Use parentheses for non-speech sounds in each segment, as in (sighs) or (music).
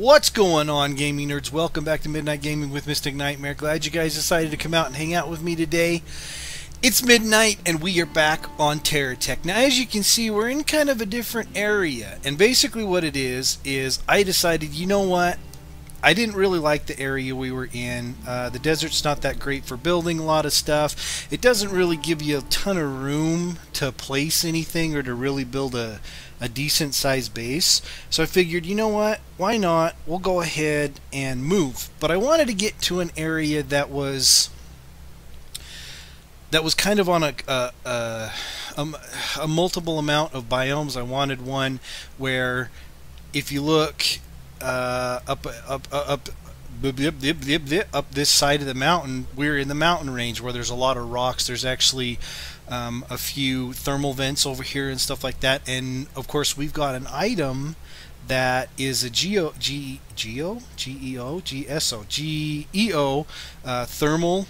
What's going on, gaming nerds? Welcome back to Midnight Gaming with Mystic Nightmare. Glad you guys decided to come out and hang out with me today. It's midnight and we are back on TerraTech. Now, as you can see, we're in kind of a different area. And basically what it is, is I decided, you know what? I didn't really like the area we were in. Uh, the desert's not that great for building a lot of stuff. It doesn't really give you a ton of room to place anything or to really build a a decent sized base. So I figured, you know what? Why not? We'll go ahead and move. But I wanted to get to an area that was that was kind of on a, a, a, a multiple amount of biomes. I wanted one where if you look uh, up up up up this side of the mountain, we're in the mountain range where there's a lot of rocks. There's actually um, a few thermal vents over here and stuff like that. And of course, we've got an item that is a geo g geo geo geo uh, thermal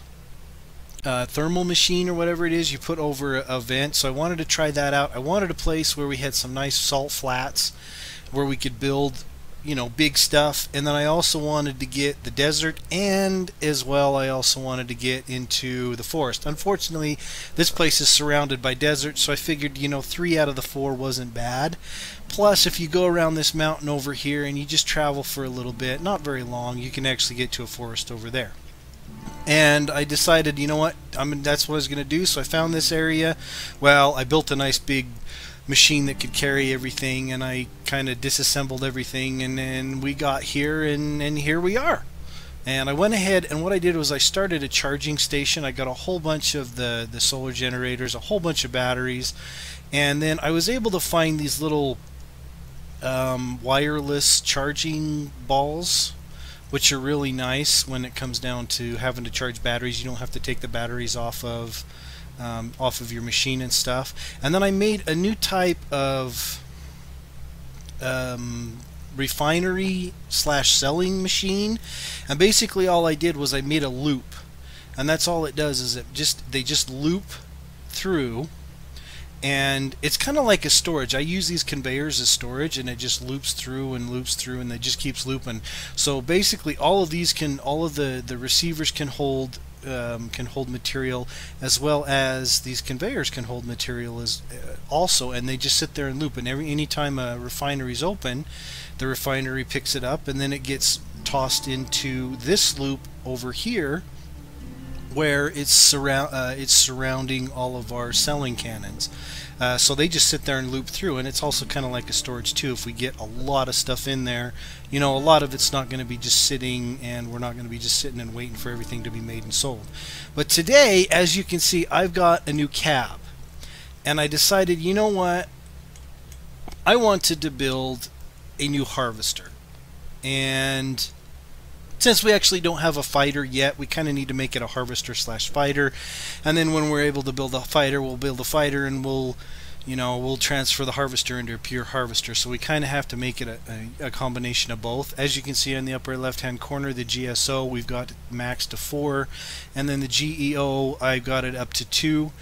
uh, thermal machine or whatever it is you put over a vent. So I wanted to try that out. I wanted a place where we had some nice salt flats where we could build you know big stuff. And then I also wanted to get the desert and as well I also wanted to get into the forest. Unfortunately this place is surrounded by desert so I figured you know three out of the four wasn't bad. Plus if you go around this mountain over here and you just travel for a little bit not very long you can actually get to a forest over there and I decided you know what I mean that's what I was gonna do so I found this area well I built a nice big machine that could carry everything and I kind of disassembled everything and then we got here and, and here we are. And I went ahead and what I did was I started a charging station. I got a whole bunch of the, the solar generators, a whole bunch of batteries, and then I was able to find these little um, wireless charging balls which are really nice when it comes down to having to charge batteries. You don't have to take the batteries off of um, off of your machine and stuff. And then I made a new type of um, refinery slash selling machine. And basically all I did was I made a loop. And that's all it does is it just they just loop through and it's kind of like a storage. I use these conveyors as storage, and it just loops through and loops through, and it just keeps looping. So basically, all of these can, all of the the receivers can hold um, can hold material as well as these conveyors can hold material as uh, also and they just sit there and loop and every any time a refinery is open the refinery picks it up and then it gets tossed into this loop over here where it's surround uh, it's surrounding all of our selling cannons uh, so they just sit there and loop through, and it's also kind of like a storage too. If we get a lot of stuff in there, you know, a lot of it's not going to be just sitting, and we're not going to be just sitting and waiting for everything to be made and sold. But today, as you can see, I've got a new cab, and I decided, you know what? I wanted to build a new harvester, and since we actually don't have a fighter yet, we kind of need to make it a harvester slash fighter. And then when we're able to build a fighter, we'll build a fighter and we'll, you know, we'll transfer the harvester into a pure harvester. So we kind of have to make it a, a, a, combination of both. As you can see in the upper left hand corner, the GSO, we've got max to 4. And then the GEO, I've got it up to 2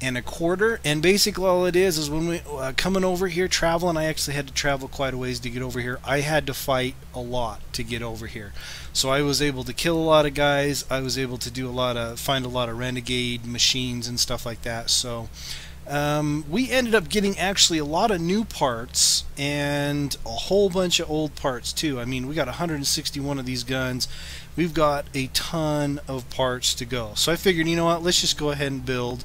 and a quarter. And basically all it is is when we uh, coming over here traveling I actually had to travel quite a ways to get over here. I had to fight a lot to get over here. So I was able to kill a lot of guys. I was able to do a lot of find a lot of renegade machines and stuff like that. So um, we ended up getting actually a lot of new parts and a whole bunch of old parts too. I mean we got 161 of these guns. We've got a ton of parts to go. So I figured you know what? Let's just go ahead and build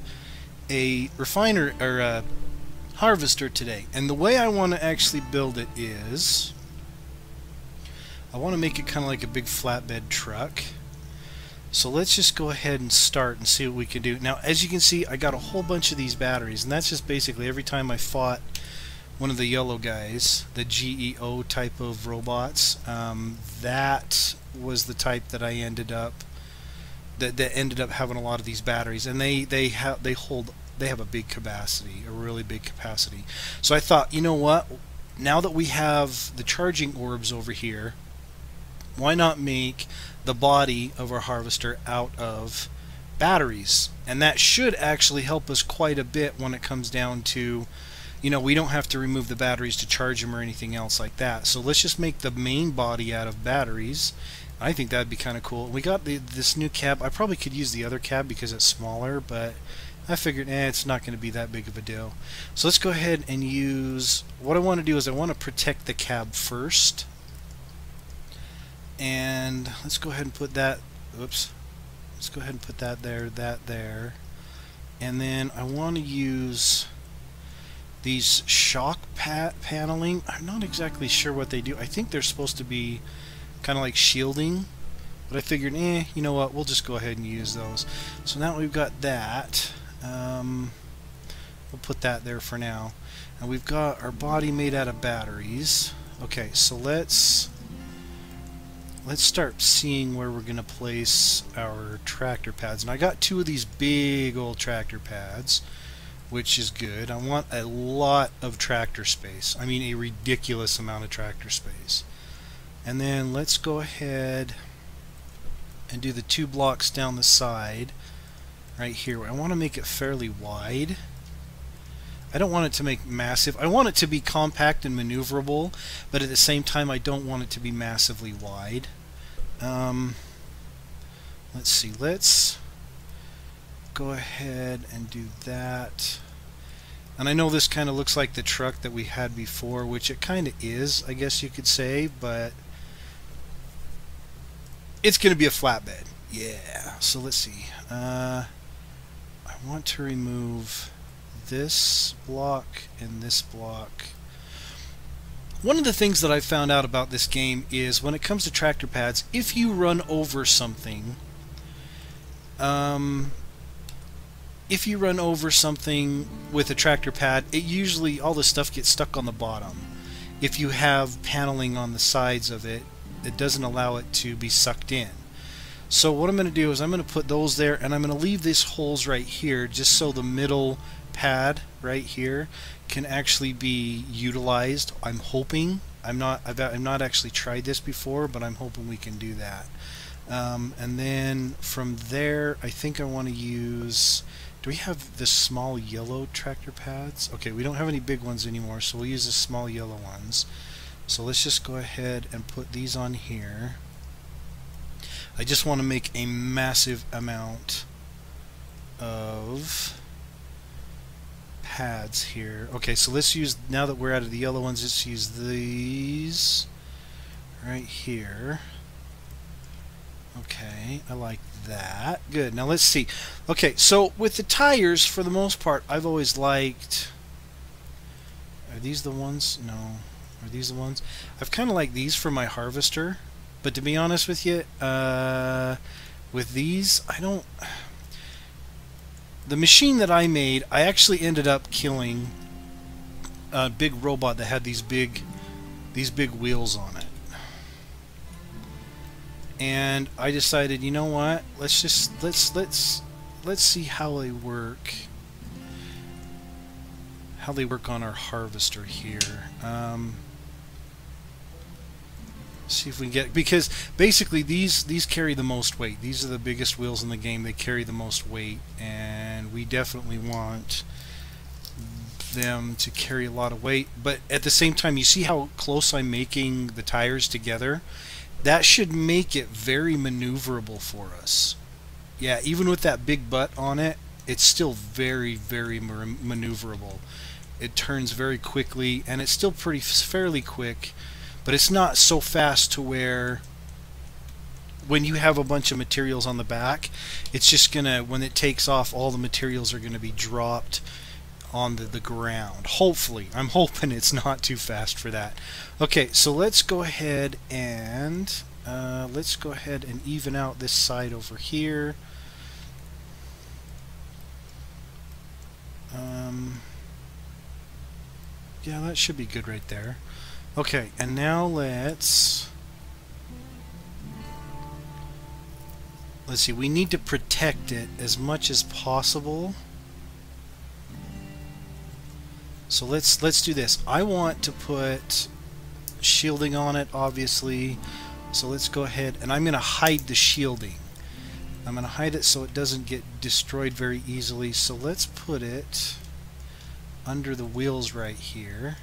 a refiner or a harvester today. And the way I want to actually build it is I want to make it kind of like a big flatbed truck. So let's just go ahead and start and see what we can do. Now as you can see I got a whole bunch of these batteries and that's just basically every time I fought one of the yellow guys the GEO type of robots um, that was the type that I ended up that, that ended up having a lot of these batteries, and they they have they hold they have a big capacity, a really big capacity. So I thought, you know what? Now that we have the charging orbs over here, why not make the body of our harvester out of batteries? And that should actually help us quite a bit when it comes down to you know, we don't have to remove the batteries to charge them or anything else like that. So let's just make the main body out of batteries. I think that'd be kind of cool. We got the, this new cab. I probably could use the other cab because it's smaller, but I figured, eh, it's not going to be that big of a deal. So let's go ahead and use, what I want to do is I want to protect the cab first. And let's go ahead and put that, oops, let's go ahead and put that there, that there. And then I want to use these shock pa paneling. I'm not exactly sure what they do. I think they're supposed to be kind of like shielding. But I figured, eh, you know what, we'll just go ahead and use those. So now we've got that. Um, we'll put that there for now. And we've got our body made out of batteries. Okay, so let's let's start seeing where we're going to place our tractor pads. And I got two of these big old tractor pads, which is good. I want a lot of tractor space. I mean a ridiculous amount of tractor space. And then let's go ahead and do the two blocks down the side right here. I want to make it fairly wide. I don't want it to make massive. I want it to be compact and maneuverable, but at the same time I don't want it to be massively wide. Um, let's see. Let's go ahead and do that. And I know this kind of looks like the truck that we had before, which it kind of is, I guess you could say, but it's going to be a flatbed. Yeah. So let's see. Uh, I want to remove this block and this block. One of the things that I've found out about this game is when it comes to tractor pads, if you run over something, um, if you run over something with a tractor pad, it usually, all the stuff gets stuck on the bottom. If you have paneling on the sides of it, it doesn't allow it to be sucked in. So what I'm going to do is I'm going to put those there and I'm going to leave these holes right here just so the middle pad right here can actually be utilized. I'm hoping. I'm not I've, I've not actually tried this before but I'm hoping we can do that. Um, and then from there I think I want to use do we have the small yellow tractor pads? Okay, we don't have any big ones anymore so we'll use the small yellow ones. So let's just go ahead and put these on here. I just want to make a massive amount of pads here. Okay, so let's use, now that we're out of the yellow ones, let's use these right here. Okay, I like that. Good. Now let's see. Okay, so with the tires, for the most part, I've always liked... Are these the ones? No. Are these the ones? I've kind of liked these for my harvester. But to be honest with you, uh, with these, I don't... The machine that I made, I actually ended up killing a big robot that had these big, these big wheels on it. And I decided, you know what? Let's just let's let's let's see how they work. How they work on our harvester here. Um, see if we get because basically these these carry the most weight. These are the biggest wheels in the game. They carry the most weight. And we definitely want them to carry a lot of weight. But at the same time you see how close I'm making the tires together? That should make it very maneuverable for us. Yeah even with that big butt on it it's still very very maneuverable. It turns very quickly and it's still pretty fairly quick but it's not so fast to where when you have a bunch of materials on the back it's just gonna when it takes off all the materials are gonna be dropped on the, the ground. Hopefully. I'm (laughs) hoping it's not too fast for that. Okay so let's go ahead and uh, let's go ahead and even out this side over here. Um, yeah that should be good right there Okay, and now let's... Let's see, we need to protect it as much as possible. So let's let's do this. I want to put shielding on it, obviously. So let's go ahead, and I'm going to hide the shielding. I'm going to hide it so it doesn't get destroyed very easily. So let's put it under the wheels right here.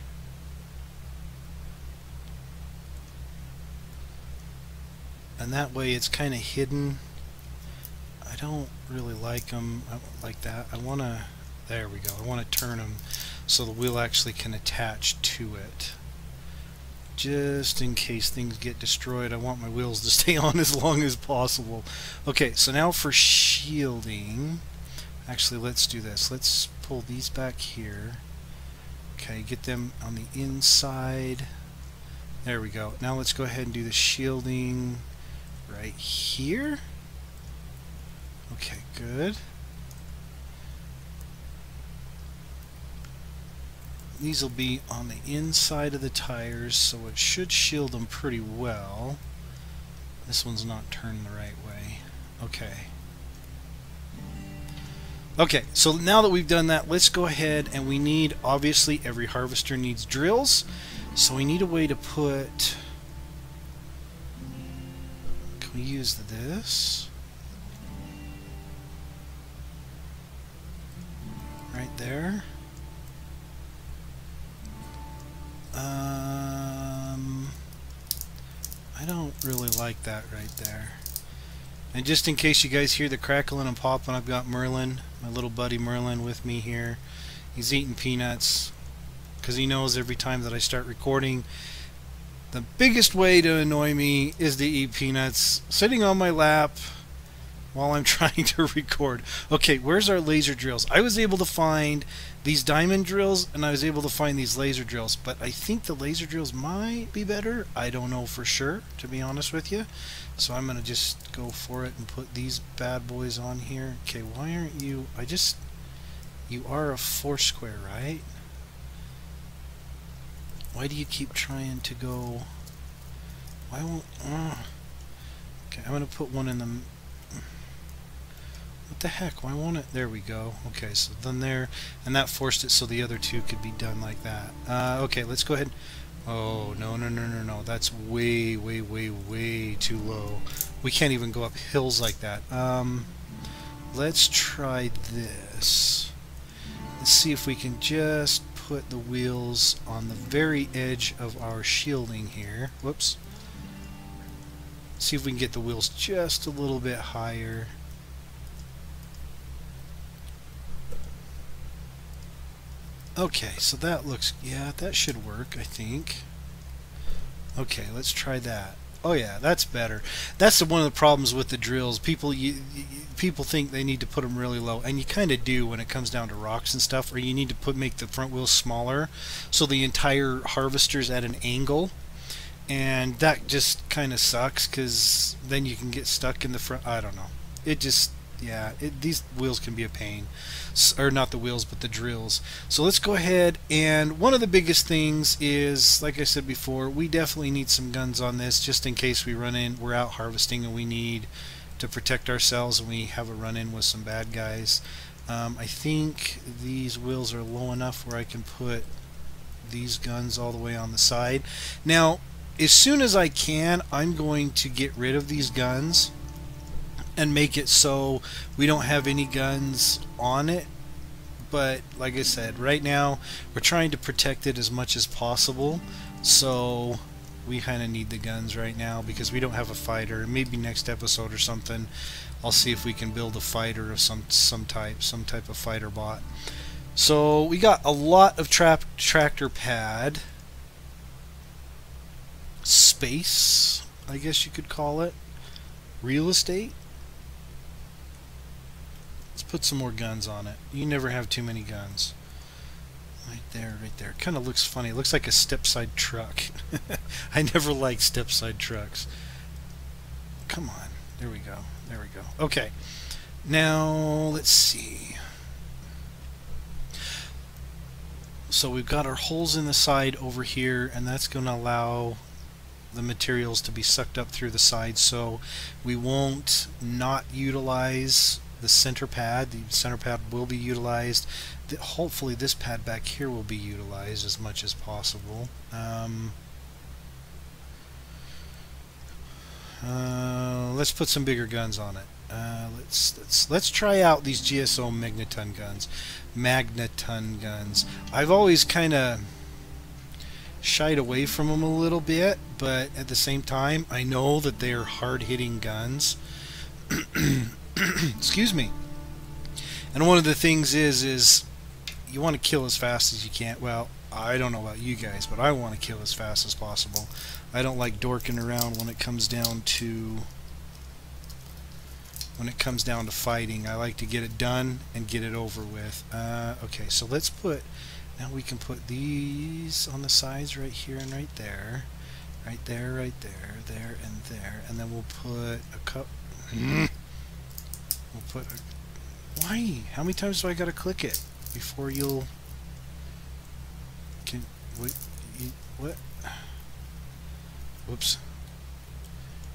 And that way it's kind of hidden. I don't really like them uh, like that. I want to, there we go, I want to turn them so the wheel actually can attach to it. Just in case things get destroyed, I want my wheels to (laughs) stay on as long as possible. Okay, so now for shielding, actually let's do this. Let's pull these back here. Okay, get them on the inside. There we go. Now let's go ahead and do the shielding right here. Okay, good. These will be on the inside of the tires, so it should shield them pretty well. This one's not turned the right way. Okay. Okay, so now that we've done that, let's go ahead and we need, obviously, every harvester needs drills. So we need a way to put... We use this? Right there. Um, I don't really like that right there. And just in case you guys hear the crackling and popping, I've got Merlin, my little buddy Merlin with me here. He's eating peanuts because he knows every time that I start recording the biggest way to annoy me is to eat peanuts sitting on my lap while I'm (laughs) trying to record. Okay, where's our laser drills? I was able to find these diamond drills and I was able to find these laser drills, but I think the laser drills might be better. I don't know for sure, to be honest with you. So I'm going to just go for it and put these bad boys on here. Okay, why aren't you... I just... You are a four square, right? Why do you keep trying to go... Why won't... Uh, okay, I'm going to put one in the what the heck? Why won't it? There we go. Okay, so then there, and that forced it so the other two could be done like that. Uh, okay, let's go ahead. Oh, no, no, no, no, no. That's way, way, way, way too low. We can't even go up hills like that. Um, let's try this. Let's see if we can just put the wheels on the very edge of our shielding here. Whoops. See if we can get the wheels just a little bit higher. Okay, so that looks, yeah, that should work, I think. Okay, let's try that. Oh yeah, that's better. That's the, one of the problems with the drills. People you, you, people think they need to put them really low, and you kind of do when it comes down to rocks and stuff. Or you need to put make the front wheels smaller, so the entire harvester's at an angle, and that just kind of sucks because then you can get stuck in the front. I don't know. It just yeah, it, these wheels can be a pain. Or not the wheels, but the drills. So let's go ahead and one of the biggest things is, like I said before, we definitely need some guns on this just in case we run in, we're out harvesting and we need to protect ourselves and we have a run-in with some bad guys. Um, I think these wheels are low enough where I can put these guns all the way on the side. Now, as soon as I can, I'm going to get rid of these guns and make it so we don't have any guns on it. But like I said right now we're trying to protect it as much as possible. So we kind of need the guns right now because we don't have a fighter. Maybe next episode or something I'll see if we can build a fighter of some some type some type of fighter bot. So we got a lot of trap tractor pad. Space I guess you could call it. Real estate put some more guns on it. You never have too many guns. Right there, right there. Kind of looks funny. It looks like a step-side truck. (laughs) I never liked step-side trucks. Come on. There we go. There we go. Okay. Now, let's see. So we've got our holes in the side over here, and that's going to allow the materials to be sucked up through the side so we won't not utilize the center pad. The center pad will be utilized. The, hopefully this pad back here will be utilized as much as possible. Um, uh, let's put some bigger guns on it. Uh, let's let's let's try out these GSO magneton guns. Magneton guns. I've always kind of shied away from them a little bit, but at the same time, I know that they are hard-hitting guns. (clears throat) (clears throat) Excuse me. And one of the things is is you want to kill as fast as you can. Well, I don't know about you guys, but I want to kill as fast as possible. I don't like dorking around when it comes down to when it comes down to fighting. I like to get it done and get it over with. Uh, okay, so let's put now we can put these on the sides right here and right there. Right there, right there, there, and there. And then we'll put a cup. (laughs) we'll put Why? How many times do I gotta click it before you'll... Can... What? What? Whoops.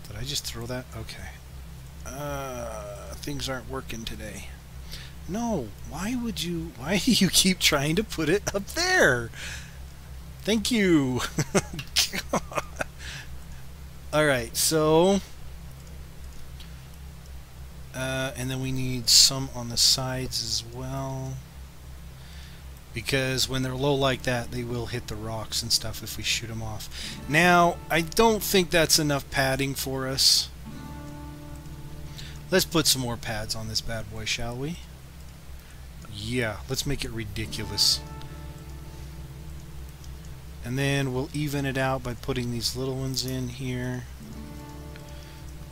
Did I just throw that? Okay. Uh, things aren't working today. No, why would you, (laughs) why do you keep trying to put it up there? Thank you. (laughs) Alright, so, uh, and then we need some on the sides as well. Because when they're low like that, they will hit the rocks and stuff if we shoot them off. Now, I don't think that's enough padding for us. Let's put some more pads on this bad boy, shall we? Yeah, let's make it ridiculous. And then we'll even it out by putting these little ones in here.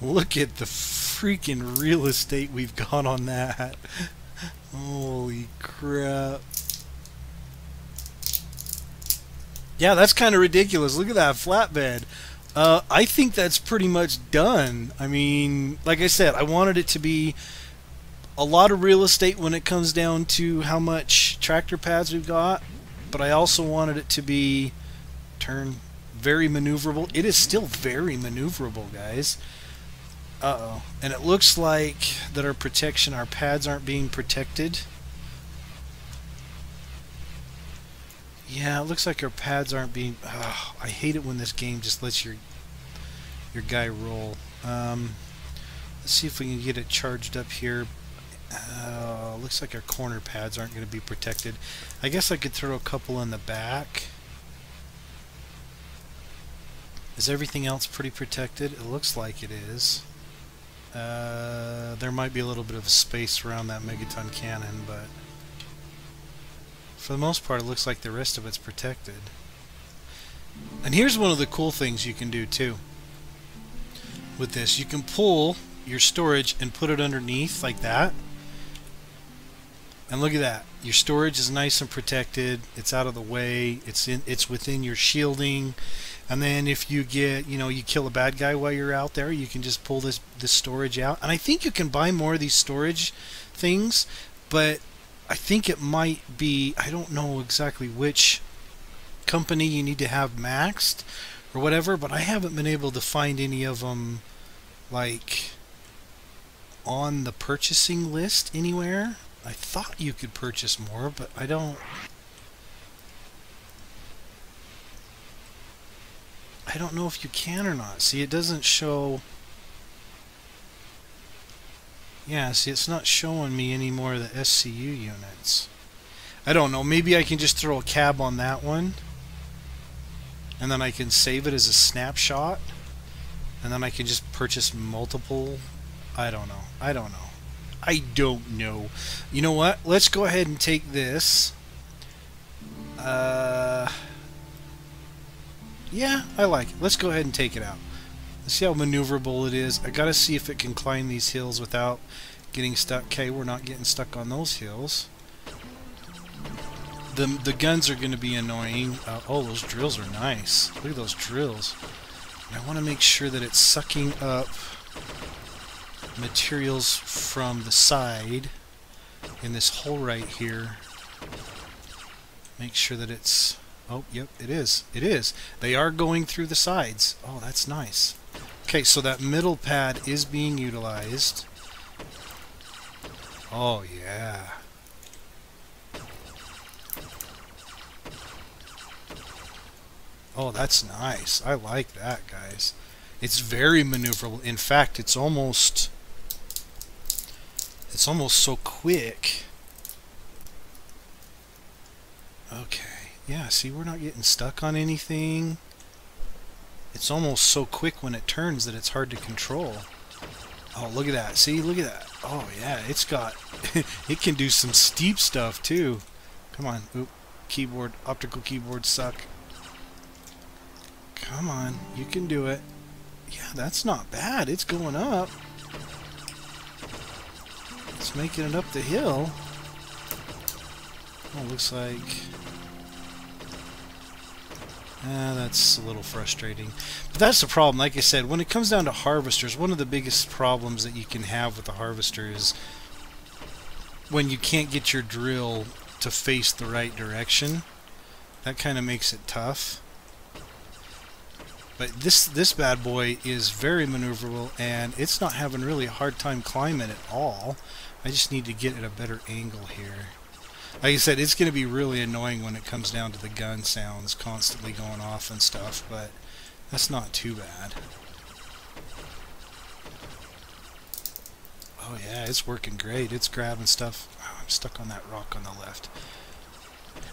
Look at the freaking real estate we've got on that. Holy crap. Yeah, that's kind of ridiculous. Look at that flatbed. Uh, I think that's pretty much done. I mean, like I said, I wanted it to be a lot of real estate when it comes down to how much tractor pads we've got, but I also wanted it to be turn very maneuverable. It is still very maneuverable, guys. Uh-oh. And it looks like that our protection, our pads aren't being protected. Yeah, it looks like our pads aren't being... Oh, I hate it when this game just lets your your guy roll. Um, let's see if we can get it charged up here. Uh, looks like our corner pads aren't going to be protected. I guess I could throw a couple in the back. Is everything else pretty protected? It looks like it is. Uh, there might be a little bit of space around that megaton cannon, but for the most part it looks like the rest of it's protected. And here's one of the cool things you can do too with this. You can pull your storage and put it underneath like that and look at that. Your storage is nice and protected. It's out of the way. It's in it's within your shielding. And then if you get, you know, you kill a bad guy while you're out there, you can just pull this this storage out. And I think you can buy more of these storage things, but I think it might be I don't know exactly which company you need to have maxed or whatever, but I haven't been able to find any of them like on the purchasing list anywhere. I thought you could purchase more, but I don't... I don't know if you can or not. See, it doesn't show... Yeah, see, it's not showing me any more of the SCU units. I don't know. Maybe I can just throw a cab on that one. And then I can save it as a snapshot. And then I can just purchase multiple... I don't know. I don't know. I don't know. You know what? Let's go ahead and take this. Uh, yeah, I like it. Let's go ahead and take it out. Let's see how maneuverable it is. I gotta see if it can climb these hills without getting stuck. Okay, we're not getting stuck on those hills. The, the guns are going to be annoying. Uh, oh, those drills are nice. Look at those drills. And I want to make sure that it's sucking up materials from the side in this hole right here. Make sure that it's... Oh, yep, it is. It is. They are going through the sides. Oh, that's nice. Okay, so that middle pad is being utilized. Oh, yeah. Oh, that's nice. I like that, guys. It's very maneuverable. In fact, it's almost It's almost so quick. Okay. Yeah, see, we're not getting stuck on anything. It's almost so quick when it turns that it's hard to control. Oh, look at that. See, look at that. Oh, yeah, it's got... (laughs) it can do some steep stuff, too. Come on. Oop. Keyboard. Optical keyboards suck. Come on. You can do it. Yeah, that's not bad. It's going up. It's making it up the hill. Oh, looks like... Ah, that's a little frustrating. But that's the problem. Like I said, when it comes down to harvesters, one of the biggest problems that you can have with a harvester is when you can't get your drill to face the right direction. That kind of makes it tough. But this this bad boy is very maneuverable and it's not having really a hard time climbing at all. I just need to get at a better angle here. Like I said, it's going to be really annoying when it comes down to the gun sounds constantly going off and stuff, but that's not too bad. Oh yeah, it's working great. It's grabbing stuff. Oh, I'm stuck on that rock on the left.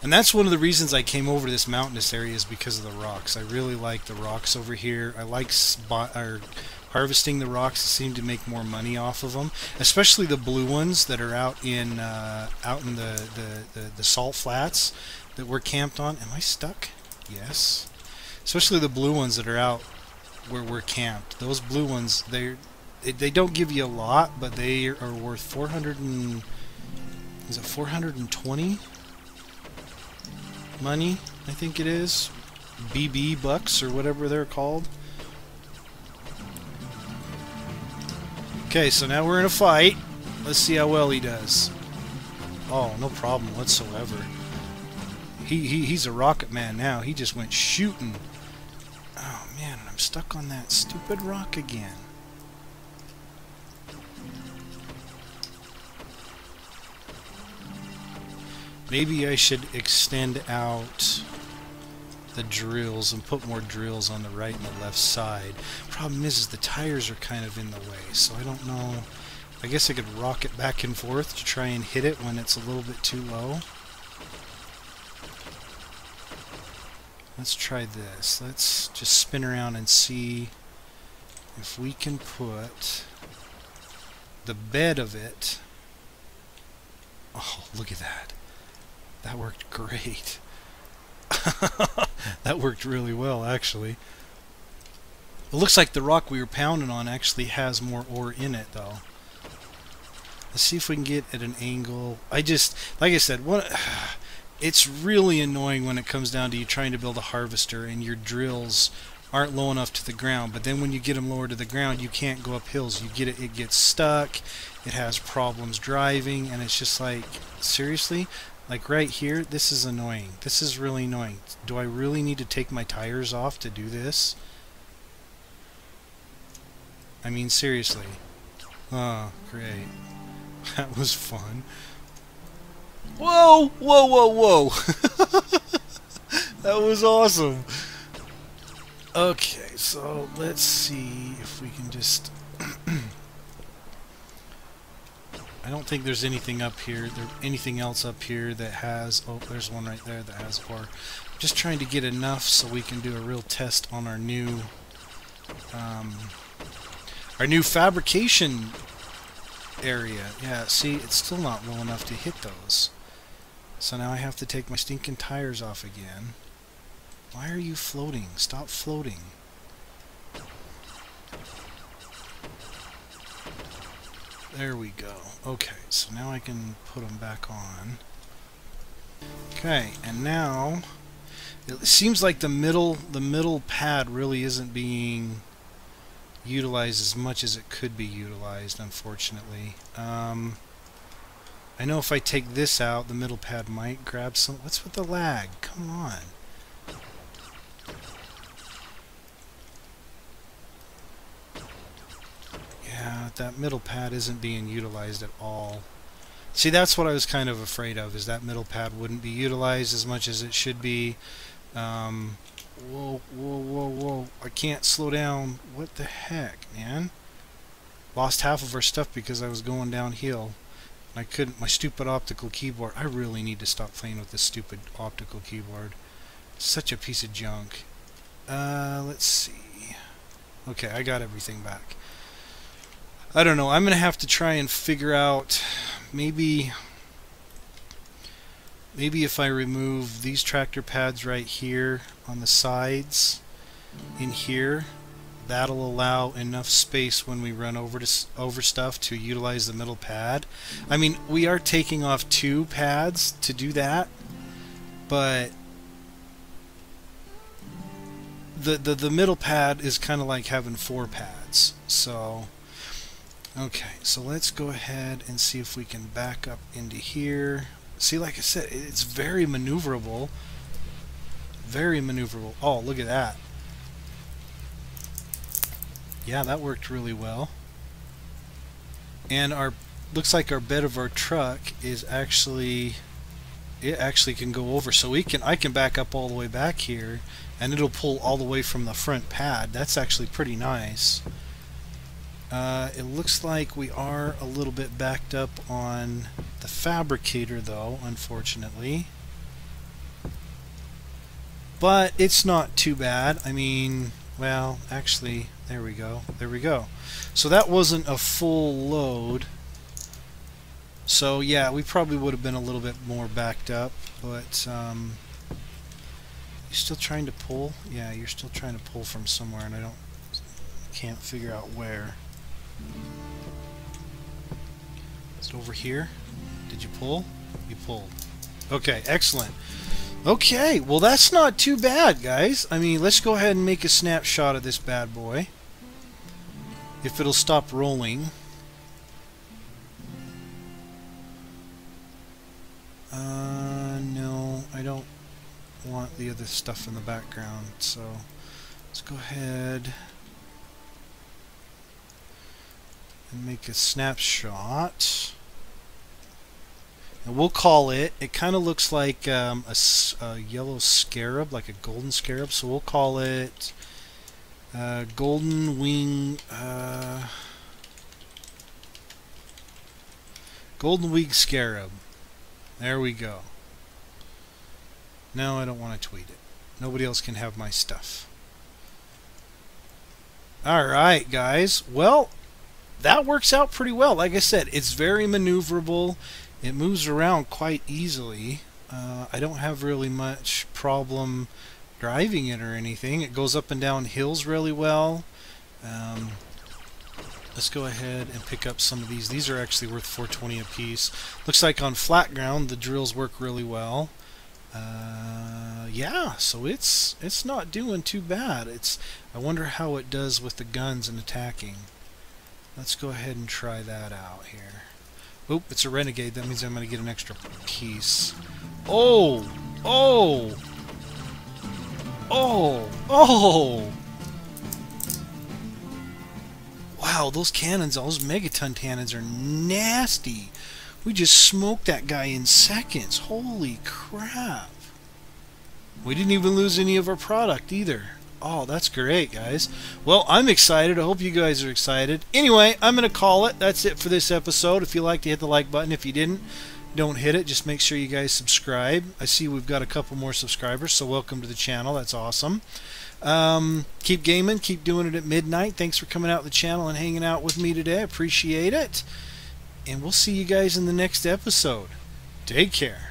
And that's one of the reasons I came over to this mountainous area is because of the rocks. I really like the rocks over here. I like spot or harvesting the rocks seem to make more money off of them, especially the blue ones that are out in uh, out in the, the, the, the salt flats that we're camped on. Am I stuck? Yes. Especially the blue ones that are out where we're camped. Those blue ones, they they don't give you a lot, but they are worth 400 and is it 420 money? I think it is BB bucks or whatever they're called. Okay, so now we're in a fight. Let's see how well he does. Oh, no problem whatsoever. He, he He's a rocket man now. He just went shooting. Oh, man, I'm stuck on that stupid rock again. Maybe I should extend out the drills and put more drills on the right and the left side. Problem is, is the tires are kind of in the way, so I don't know. I guess I could rock it back and forth to try and hit it when it's a little bit too low. Let's try this. Let's just spin around and see if we can put the bed of it. Oh, look at that. That worked great. (laughs) that worked really well, actually. It looks like the rock we were pounding on actually has more ore in it, though. Let's see if we can get at an angle. I just, like I said, what, (sighs) it's really annoying when it comes down to you trying to build a harvester and your drills aren't low enough to the ground. But then when you get them lower to the ground, you can't go up hills. You get it, it gets stuck. It has problems driving, and it's just like, seriously? Like right here, this is annoying. This is really annoying. Do I really need to take my tires off to do this? I mean, seriously. Oh, great. (laughs) That was fun. Whoa! Whoa, whoa, whoa! (laughs) that was awesome! Okay, so let's see if we can just... I don't think there's anything up here, there anything else up here that has, oh, there's one right there that has ore. Just trying to get enough so we can do a real test on our new, um, our new fabrication area. Yeah, see, it's still not low enough to hit those. So now I have to take my stinking tires off again. Why are you floating? Stop floating. There we go. Okay, so now I can put them back on. Okay, and now it seems like the middle the middle pad really isn't being utilized as much as it could be utilized, unfortunately. Um, I know if I take this out, the middle pad might grab some... What's with the lag? Come on. That middle pad isn't being utilized at all. See, that's what I was kind of afraid of, is that middle pad wouldn't be utilized as much as it should be. Um, whoa, whoa, whoa, whoa. I can't slow down. What the heck, man? Lost half of our stuff because I was going downhill. I couldn't. My stupid optical keyboard. I really need to stop playing with this stupid optical keyboard. Such a piece of junk. Uh, let's see. Okay, I got everything back. I don't know. I'm going to have to try and figure out maybe maybe if I remove these tractor pads right here on the sides in here that'll allow enough space when we run over to over stuff to utilize the middle pad. I mean, we are taking off two pads to do that, but the the, the middle pad is kind of like having four pads. So okay, so let's go ahead and see if we can back up into here. See, like I said, it's very maneuverable. Very maneuverable. Oh, look at that. Yeah, that worked really well. And our looks like our bed of our truck is actually it actually can go over so we can I can back up all the way back here and it'll pull all the way from the front pad that's actually pretty nice uh, it looks like we are a little bit backed up on the fabricator though unfortunately but it's not too bad I mean well actually there we go. There we go. So that wasn't a full load. So yeah, we probably would have been a little bit more backed up, but um, you still trying to pull? Yeah, you're still trying to pull from somewhere, and I don't can't figure out where. Is it over here? Did you pull? You pulled. Okay, excellent. Okay, well that's not too bad, guys. I mean, let's go ahead and make a snapshot of this bad boy if it'll stop rolling. Uh, no, I don't want the other stuff in the background, so let's go ahead and make a snapshot. And we'll call it, it kind of looks like um, a, a yellow scarab, like a golden scarab, so we'll call it uh, golden wing. Uh, golden wing scarab. There we go. No, I don't want to tweet it. Nobody else can have my stuff. Alright, guys. Well, that works out pretty well. Like I said, it's very maneuverable. It moves around quite easily. Uh, I don't have really much problem driving it or anything. It goes up and down hills really well. Um, let's go ahead and pick up some of these. These are actually worth 420 a piece. Looks like on flat ground the drills work really well. Uh, yeah, so it's it's not doing too bad. It's I wonder how it does with the guns and attacking. Let's go ahead and try that out here. Oop, it's a renegade. That means I'm going to get an extra piece. Oh! Oh! Oh! Oh! Wow, those cannons, those megaton cannons are nasty. We just smoked that guy in seconds. Holy crap. We didn't even lose any of our product either. Oh, that's great, guys. Well, I'm excited. I hope you guys are excited. Anyway, I'm going to call it. That's it for this episode. If you liked, hit the like button. If you didn't, don't hit it. Just make sure you guys subscribe. I see we've got a couple more subscribers, so welcome to the channel. That's awesome. Um, keep gaming. Keep doing it at midnight. Thanks for coming out to the channel and hanging out with me today. I appreciate it. And we'll see you guys in the next episode. Take care.